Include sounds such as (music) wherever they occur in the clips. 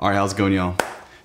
All right, how's it going, y'all?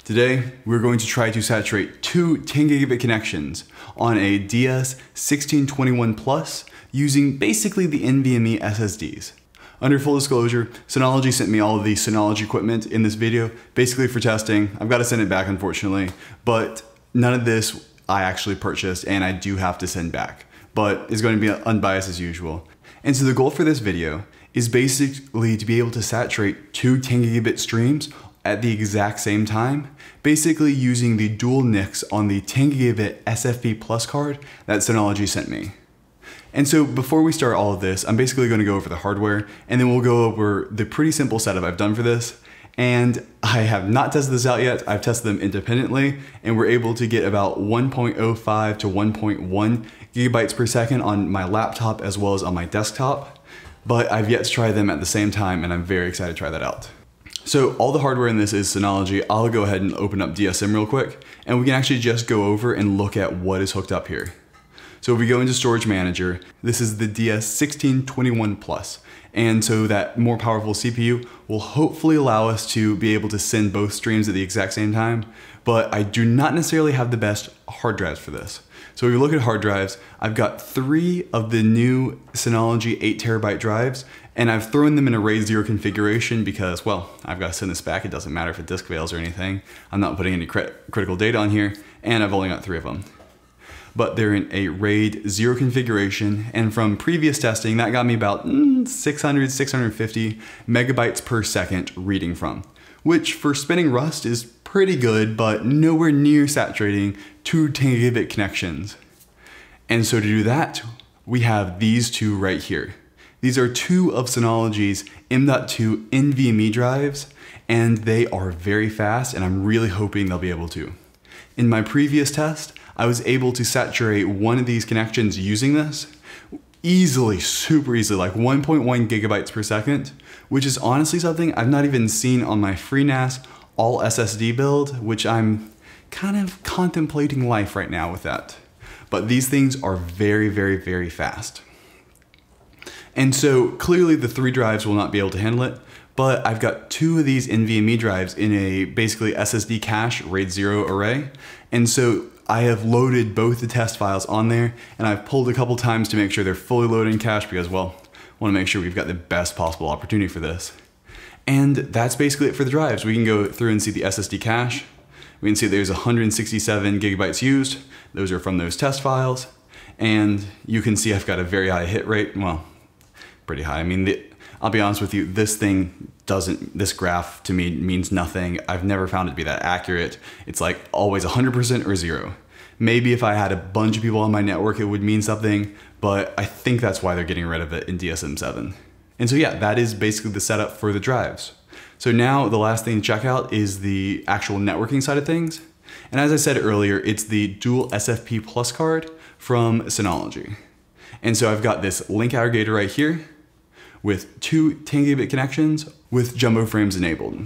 Today, we're going to try to saturate two 10 gigabit connections on a DS1621 Plus using basically the NVMe SSDs. Under full disclosure, Synology sent me all of the Synology equipment in this video, basically for testing. I've got to send it back, unfortunately, but none of this I actually purchased and I do have to send back, but it's going to be unbiased as usual. And so the goal for this video is basically to be able to saturate two 10 gigabit streams at the exact same time, basically using the dual NICs on the 10 gigabit SFP Plus card that Synology sent me. And so before we start all of this, I'm basically gonna go over the hardware and then we'll go over the pretty simple setup I've done for this. And I have not tested this out yet. I've tested them independently and we're able to get about 1.05 to 1.1 gigabytes per second on my laptop as well as on my desktop. But I've yet to try them at the same time and I'm very excited to try that out. So all the hardware in this is Synology. I'll go ahead and open up DSM real quick and we can actually just go over and look at what is hooked up here. So if we go into Storage Manager, this is the DS1621 Plus. And so that more powerful CPU will hopefully allow us to be able to send both streams at the exact same time, but I do not necessarily have the best hard drives for this. So if you look at hard drives, I've got three of the new Synology 8 terabyte drives, and I've thrown them in a RAID 0 configuration because, well, I've got to send this back. It doesn't matter if it disk fails or anything. I'm not putting any critical data on here, and I've only got three of them. But they're in a RAID 0 configuration, and from previous testing, that got me about mm, 600, 650 megabytes per second reading from, which for spinning Rust is pretty good, but nowhere near saturating two 10 gigabit connections. And so to do that, we have these two right here. These are two of Synology's M.2 NVMe drives, and they are very fast, and I'm really hoping they'll be able to. In my previous test, I was able to saturate one of these connections using this easily, super easily, like 1.1 gigabytes per second, which is honestly something I've not even seen on my FreeNAS all SSD build, which I'm kind of contemplating life right now with that. But these things are very, very, very fast. And so clearly the three drives will not be able to handle it, but I've got two of these NVMe drives in a basically SSD cache RAID 0 array. And so I have loaded both the test files on there and I've pulled a couple times to make sure they're fully loaded in cache because, well, I wanna make sure we've got the best possible opportunity for this. And that's basically it for the drives. We can go through and see the SSD cache. We can see there's 167 gigabytes used. Those are from those test files. And you can see I've got a very high hit rate. Well, pretty high. I mean, the, I'll be honest with you, this thing doesn't, this graph to me means nothing. I've never found it to be that accurate. It's like always 100% or zero. Maybe if I had a bunch of people on my network, it would mean something, but I think that's why they're getting rid of it in DSM-7. And so yeah, that is basically the setup for the drives. So now the last thing to check out is the actual networking side of things. And as I said earlier, it's the dual SFP Plus card from Synology. And so I've got this link aggregator right here with two 10 gigabit connections with jumbo frames enabled.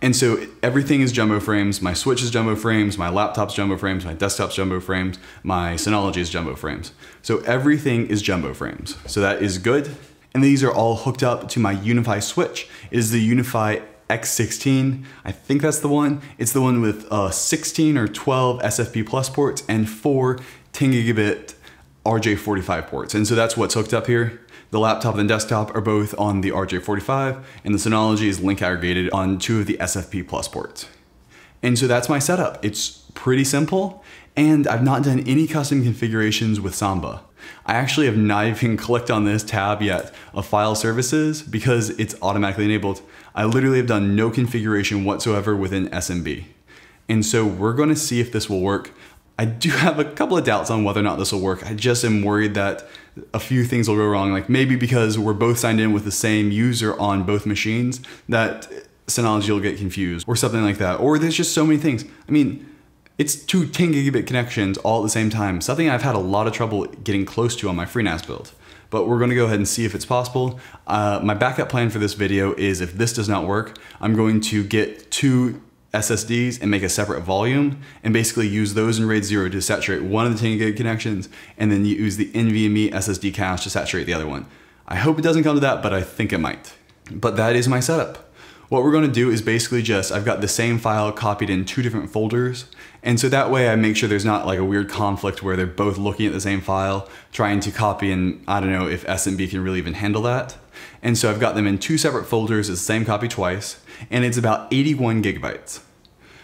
And so everything is jumbo frames. My Switch is jumbo frames, my laptop's jumbo frames, my desktop's jumbo frames, my Synology is jumbo frames. So everything is jumbo frames. So that is good. And these are all hooked up to my UniFi switch. It is the UniFi X16. I think that's the one. It's the one with uh, 16 or 12 SFP plus ports and four 10 gigabit RJ45 ports. And so that's what's hooked up here. The laptop and desktop are both on the RJ45 and the Synology is link aggregated on two of the SFP plus ports. And so that's my setup. It's pretty simple and I've not done any custom configurations with Samba. I actually have not (laughs) even clicked on this tab yet of file services because it's automatically enabled. I literally have done no configuration whatsoever within SMB. And so we're gonna see if this will work. I do have a couple of doubts on whether or not this will work. I just am worried that a few things will go wrong. Like maybe because we're both signed in with the same user on both machines that Synology will get confused or something like that. Or there's just so many things. I mean, it's two 10 gigabit connections all at the same time, something I've had a lot of trouble getting close to on my FreeNAS build. But we're gonna go ahead and see if it's possible. Uh, my backup plan for this video is if this does not work, I'm going to get two SSDs and make a separate volume and basically use those in RAID 0 to saturate one of the 10 gig connections and then use the NVMe SSD cache to saturate the other one. I hope it doesn't come to that, but I think it might. But that is my setup. What we're gonna do is basically just, I've got the same file copied in two different folders. And so that way I make sure there's not like a weird conflict where they're both looking at the same file, trying to copy and I don't know if SMB can really even handle that. And so I've got them in two separate folders, it's the same copy twice, and it's about 81 gigabytes.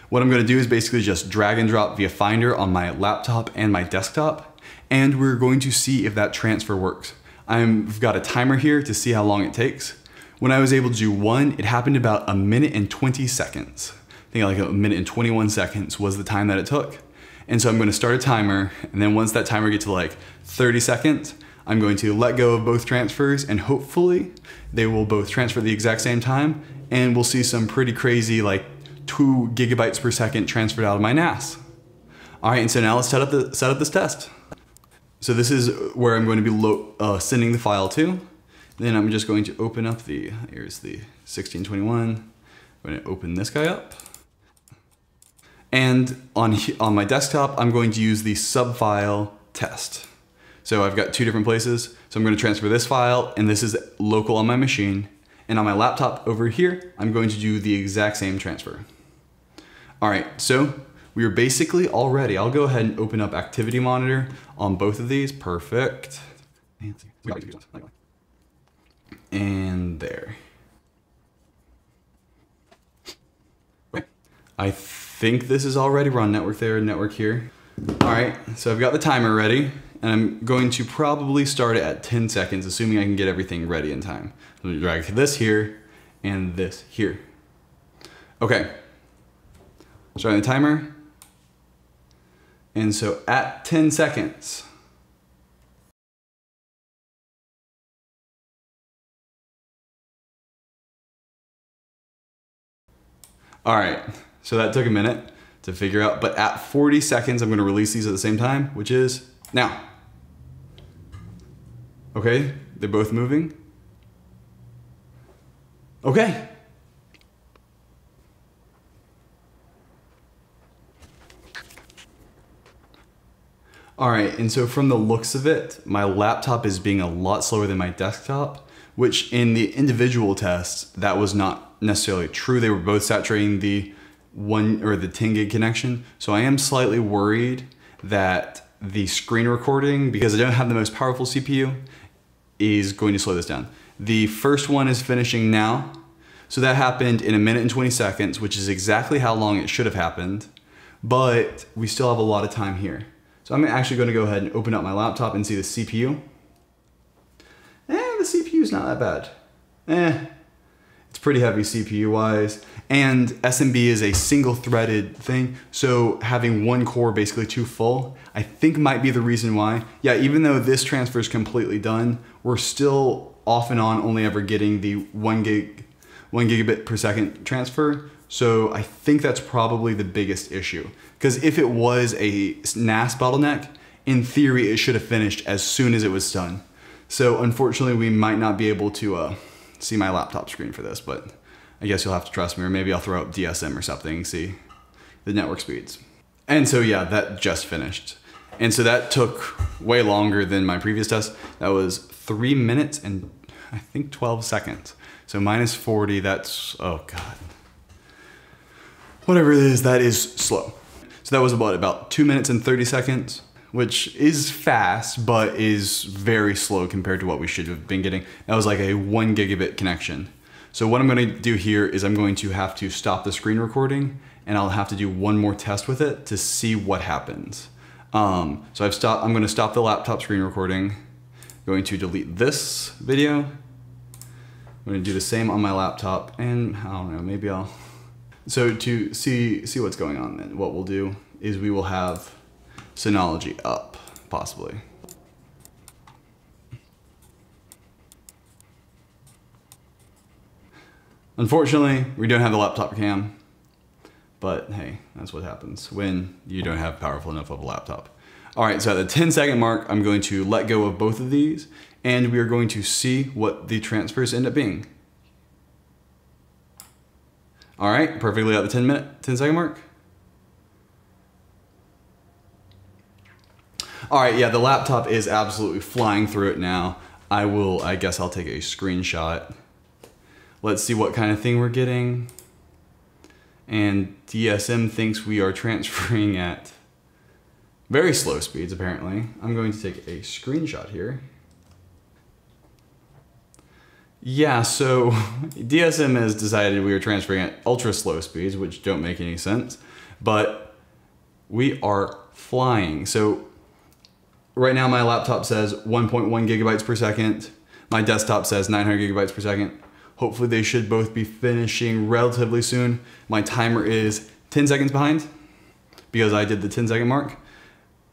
What I'm gonna do is basically just drag and drop via Finder on my laptop and my desktop, and we're going to see if that transfer works. I've got a timer here to see how long it takes. When I was able to do one, it happened about a minute and 20 seconds. I think like a minute and 21 seconds was the time that it took. And so I'm gonna start a timer, and then once that timer gets to like 30 seconds, I'm going to let go of both transfers and hopefully they will both transfer at the exact same time and we'll see some pretty crazy like two gigabytes per second transferred out of my NAS. All right, and so now let's set up, the, set up this test. So this is where I'm going to be uh, sending the file to. Then I'm just going to open up the, here's the 1621. I'm going to open this guy up. And on, on my desktop, I'm going to use the subfile test. So I've got two different places. So I'm going to transfer this file, and this is local on my machine. And on my laptop over here, I'm going to do the exact same transfer. All right, so we are basically all ready. I'll go ahead and open up Activity Monitor on both of these. Perfect. And there. I think this is already run network there, network here. All right, so I've got the timer ready and I'm going to probably start it at 10 seconds, assuming I can get everything ready in time. I'm gonna drag this here and this here. Okay, starting the timer. And so at 10 seconds, All right, so that took a minute to figure out, but at 40 seconds, I'm gonna release these at the same time, which is now. Okay, they're both moving. Okay. All right, and so from the looks of it, my laptop is being a lot slower than my desktop, which in the individual tests, that was not necessarily true. They were both saturating the one or the 10 gig connection. So I am slightly worried that the screen recording, because I don't have the most powerful CPU, is going to slow this down. The first one is finishing now. So that happened in a minute and 20 seconds, which is exactly how long it should have happened. But we still have a lot of time here. So I'm actually going to go ahead and open up my laptop and see the CPU. Eh, the CPU is not that bad. Eh, pretty heavy CPU wise. And SMB is a single threaded thing. So having one core basically too full, I think might be the reason why. Yeah, even though this transfer is completely done, we're still off and on only ever getting the one gig, one gigabit per second transfer. So I think that's probably the biggest issue. Because if it was a NAS bottleneck, in theory, it should have finished as soon as it was done. So unfortunately, we might not be able to uh, see my laptop screen for this, but I guess you'll have to trust me, or maybe I'll throw up DSM or something see the network speeds. And so yeah, that just finished. And so that took way longer than my previous test. That was three minutes and I think 12 seconds. So minus 40, that's, oh God. Whatever it is, that is slow. So that was about, about two minutes and 30 seconds which is fast, but is very slow compared to what we should have been getting. That was like a one gigabit connection. So what I'm gonna do here is I'm going to have to stop the screen recording and I'll have to do one more test with it to see what happens. Um, so I've stopped, I'm gonna stop the laptop screen recording, going to delete this video. I'm gonna do the same on my laptop and I don't know, maybe I'll, so to see, see what's going on then, what we'll do is we will have Synology up, possibly. Unfortunately, we don't have the laptop cam, but hey, that's what happens when you don't have powerful enough of a laptop. All right, so at the 10 second mark, I'm going to let go of both of these and we are going to see what the transfers end up being. All right, perfectly at the 10 minute, 10 second mark. All right, yeah, the laptop is absolutely flying through it now. I will, I guess I'll take a screenshot. Let's see what kind of thing we're getting. And DSM thinks we are transferring at very slow speeds apparently. I'm going to take a screenshot here. Yeah, so (laughs) DSM has decided we are transferring at ultra slow speeds, which don't make any sense, but we are flying. So right now my laptop says 1.1 gigabytes per second. My desktop says 900 gigabytes per second. Hopefully they should both be finishing relatively soon. My timer is 10 seconds behind because I did the 10 second mark.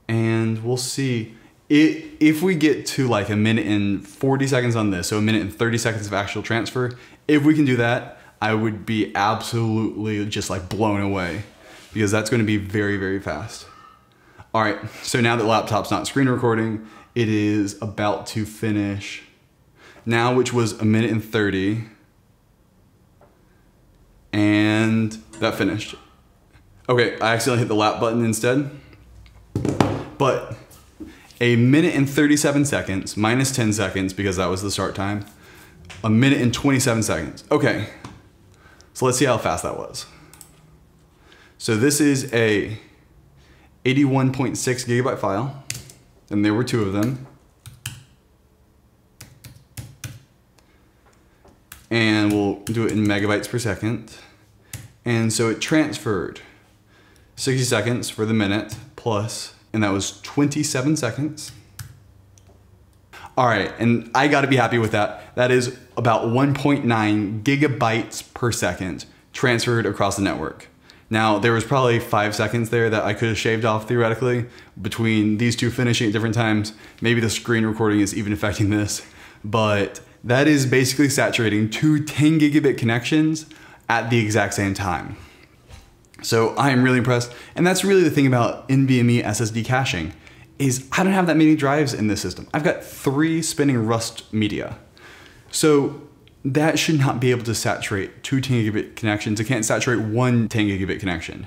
And we'll see it, if we get to like a minute and 40 seconds on this, so a minute and 30 seconds of actual transfer, if we can do that, I would be absolutely just like blown away because that's going to be very, very fast. All right, so now that laptop's not screen recording, it is about to finish now, which was a minute and 30. And that finished. Okay, I accidentally hit the lap button instead. But a minute and 37 seconds, minus 10 seconds because that was the start time, a minute and 27 seconds. Okay, so let's see how fast that was. So this is a 81.6 gigabyte file, and there were two of them. And we'll do it in megabytes per second. And so it transferred 60 seconds for the minute plus and that was 27 seconds. All right, and I gotta be happy with that. That is about 1.9 gigabytes per second transferred across the network. Now, there was probably five seconds there that I could have shaved off theoretically between these two finishing at different times. Maybe the screen recording is even affecting this, but that is basically saturating two 10 gigabit connections at the exact same time. So I am really impressed. And that's really the thing about NVMe SSD caching is I don't have that many drives in this system. I've got three spinning Rust media. So that should not be able to saturate two 10 gigabit connections. It can't saturate one 10 gigabit connection.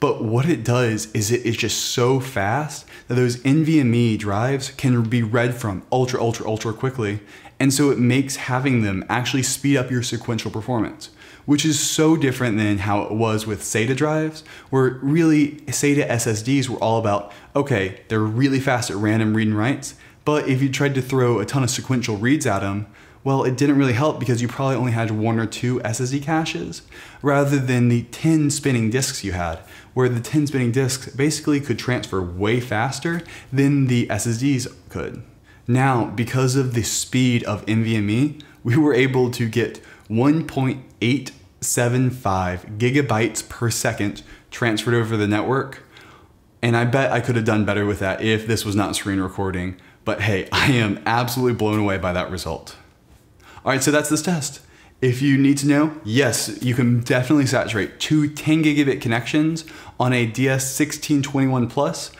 But what it does is it is just so fast that those NVMe drives can be read from ultra, ultra, ultra quickly. And so it makes having them actually speed up your sequential performance which is so different than how it was with SATA drives, where really SATA SSDs were all about, okay, they're really fast at random read and writes, but if you tried to throw a ton of sequential reads at them, well, it didn't really help because you probably only had one or two SSD caches, rather than the 10 spinning disks you had, where the 10 spinning disks basically could transfer way faster than the SSDs could. Now, because of the speed of NVMe, we were able to get 1.875 gigabytes per second transferred over the network. And I bet I could have done better with that if this was not screen recording. But hey, I am absolutely blown away by that result. All right, so that's this test. If you need to know, yes, you can definitely saturate two 10 gigabit connections on a DS1621 Plus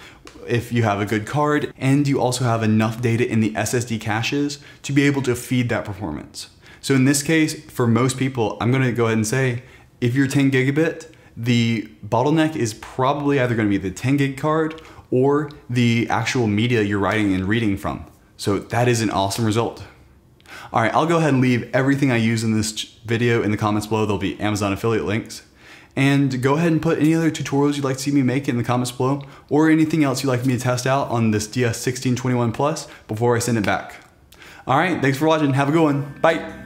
if you have a good card and you also have enough data in the SSD caches to be able to feed that performance. So in this case, for most people, I'm gonna go ahead and say, if you're 10 gigabit, the bottleneck is probably either gonna be the 10 gig card or the actual media you're writing and reading from. So that is an awesome result. All right, I'll go ahead and leave everything I use in this video in the comments below. There'll be Amazon affiliate links. And go ahead and put any other tutorials you'd like to see me make in the comments below or anything else you'd like me to test out on this DS1621 Plus before I send it back. All right, thanks for watching. Have a good one. Bye.